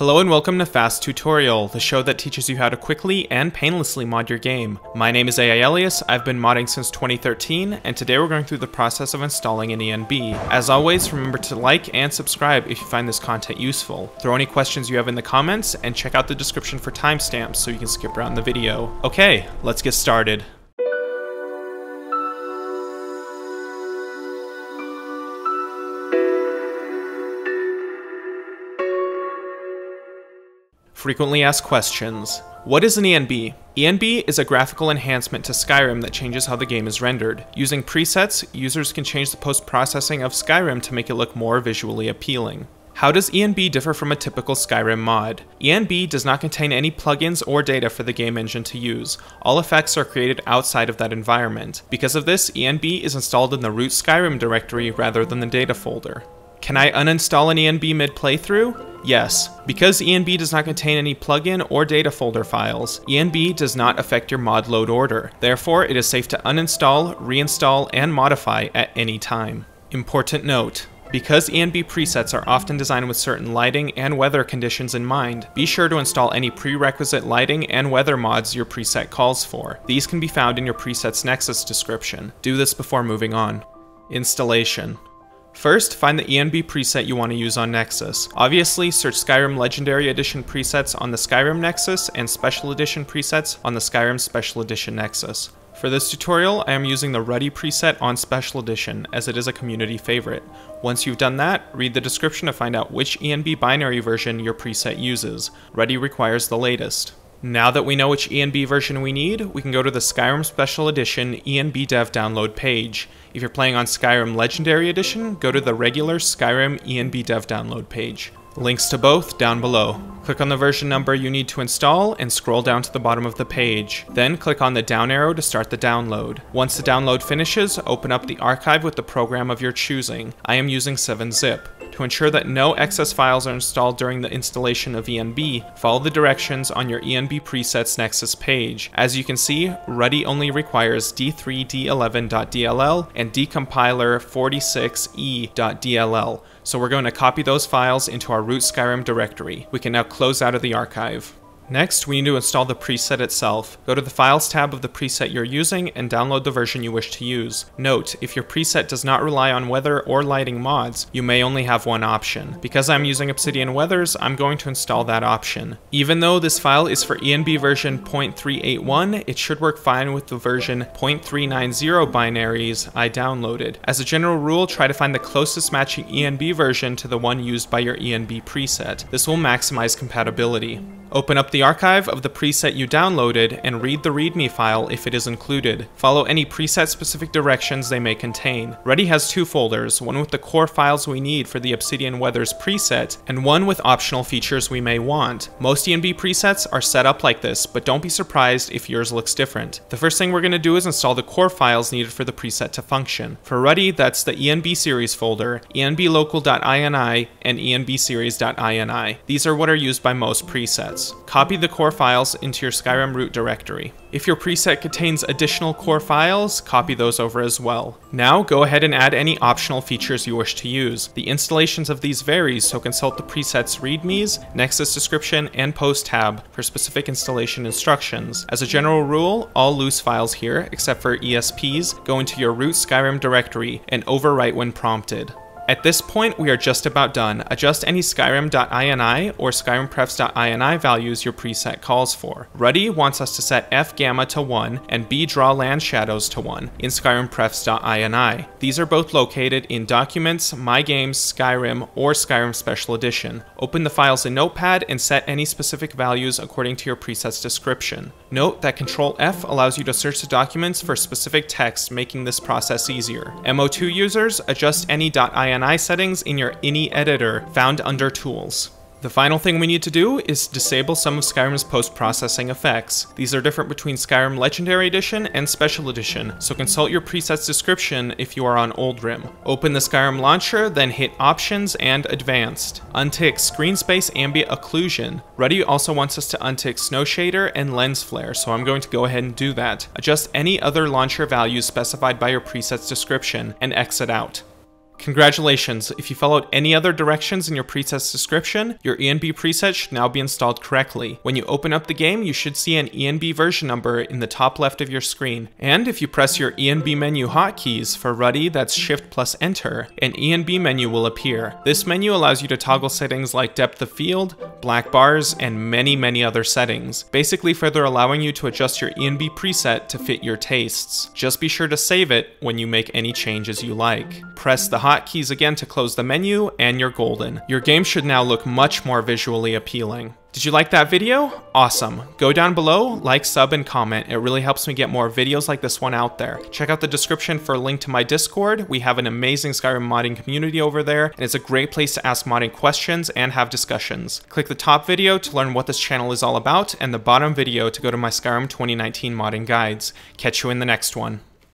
Hello and welcome to Fast Tutorial, the show that teaches you how to quickly and painlessly mod your game. My name is AI Elias, I've been modding since 2013, and today we're going through the process of installing an ENB. As always, remember to like and subscribe if you find this content useful. Throw any questions you have in the comments, and check out the description for timestamps so you can skip around the video. Okay, let's get started. Frequently asked questions. What is an ENB? ENB is a graphical enhancement to Skyrim that changes how the game is rendered. Using presets, users can change the post-processing of Skyrim to make it look more visually appealing. How does ENB differ from a typical Skyrim mod? ENB does not contain any plugins or data for the game engine to use. All effects are created outside of that environment. Because of this, ENB is installed in the root Skyrim directory rather than the data folder. Can I uninstall an ENB mid-playthrough? Yes, because ENB does not contain any plugin or data folder files, ENB does not affect your mod load order. Therefore, it is safe to uninstall, reinstall, and modify at any time. Important note, because ENB presets are often designed with certain lighting and weather conditions in mind, be sure to install any prerequisite lighting and weather mods your preset calls for. These can be found in your presets Nexus description. Do this before moving on. Installation. First, find the ENB preset you want to use on Nexus. Obviously, search Skyrim Legendary Edition presets on the Skyrim Nexus and Special Edition presets on the Skyrim Special Edition Nexus. For this tutorial, I am using the Rudy preset on Special Edition, as it is a community favorite. Once you've done that, read the description to find out which ENB binary version your preset uses. Rudy requires the latest. Now that we know which ENB version we need, we can go to the Skyrim Special Edition ENB Dev download page. If you're playing on Skyrim Legendary Edition, go to the regular Skyrim ENB Dev download page. Links to both down below. Click on the version number you need to install and scroll down to the bottom of the page. Then click on the down arrow to start the download. Once the download finishes, open up the archive with the program of your choosing. I am using 7-zip. To ensure that no excess files are installed during the installation of ENB, follow the directions on your ENB presets Nexus page. As you can see, Rudy only requires d3d11.dll and decompiler 46e.dll, so we're going to copy those files into our root Skyrim directory. We can now close out of the archive. Next, we need to install the preset itself. Go to the Files tab of the preset you're using and download the version you wish to use. Note, if your preset does not rely on weather or lighting mods, you may only have one option. Because I'm using Obsidian Weathers, I'm going to install that option. Even though this file is for ENB version 0.381, it should work fine with the version 0.390 binaries I downloaded. As a general rule, try to find the closest matching ENB version to the one used by your ENB preset. This will maximize compatibility. Open up the archive of the preset you downloaded and read the README file if it is included. Follow any preset-specific directions they may contain. Rudy has two folders, one with the core files we need for the Obsidian Weathers preset, and one with optional features we may want. Most ENB presets are set up like this, but don't be surprised if yours looks different. The first thing we're going to do is install the core files needed for the preset to function. For Rudy, that's the ENB series folder, enblocal.ini, and enbseries.ini. These are what are used by most presets files. Copy the core files into your Skyrim root directory. If your preset contains additional core files, copy those over as well. Now go ahead and add any optional features you wish to use. The installations of these varies, so consult the preset's readmes, Nexus description, and post tab for specific installation instructions. As a general rule, all loose files here, except for ESPs, go into your root Skyrim directory and overwrite when prompted. At this point, we are just about done. Adjust any skyrim.ini or skyrimprefs.ini values your preset calls for. Rudy wants us to set f gamma to 1 and b draw land shadows to 1 in skyrimprefs.ini. These are both located in Documents, My Games, Skyrim, or Skyrim Special Edition. Open the files in Notepad and set any specific values according to your preset's description. Note that Control F allows you to search the documents for specific text, making this process easier. MO2 users, adjust any .ini INI settings in your INI editor found under Tools. The final thing we need to do is disable some of Skyrim's post-processing effects. These are different between Skyrim Legendary Edition and Special Edition, so consult your preset's description if you are on Oldrim. Open the Skyrim launcher, then hit Options and Advanced. Untick Screen Space Ambient Occlusion. Rudy also wants us to untick Snow Shader and Lens Flare, so I'm going to go ahead and do that. Adjust any other launcher values specified by your preset's description, and exit out. Congratulations, if you followed any other directions in your preset's description, your ENB preset should now be installed correctly. When you open up the game, you should see an ENB version number in the top left of your screen. And if you press your ENB menu hotkeys for Rudy, that's Shift plus Enter, an ENB menu will appear. This menu allows you to toggle settings like depth of field, black bars, and many, many other settings, basically further allowing you to adjust your ENB preset to fit your tastes. Just be sure to save it when you make any changes you like. Press the hotkeys again to close the menu, and you're golden. Your game should now look much more visually appealing. Did you like that video? Awesome. Go down below, like, sub, and comment. It really helps me get more videos like this one out there. Check out the description for a link to my Discord. We have an amazing Skyrim modding community over there, and it's a great place to ask modding questions and have discussions. Click the top video to learn what this channel is all about, and the bottom video to go to my Skyrim 2019 modding guides. Catch you in the next one.